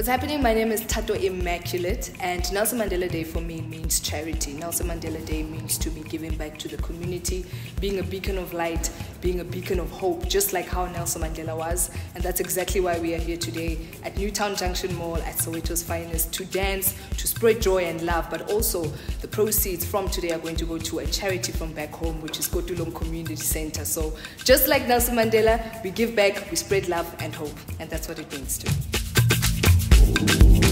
What's happening? My name is Thato Immaculate, and Nelson Mandela Day for me means charity. Nelson Mandela Day means to be giving back to the community, being a beacon of light, being a beacon of hope, just like how Nelson Mandela was. And that's exactly why we are here today at Newtown Junction Mall at Soweto's finest to dance, to spread joy and love, but also the proceeds from today are going to go to a charity from back home, which is Kotulong Community Center. So just like Nelson Mandela, we give back, we spread love and hope, and that's what it means too. Thank you.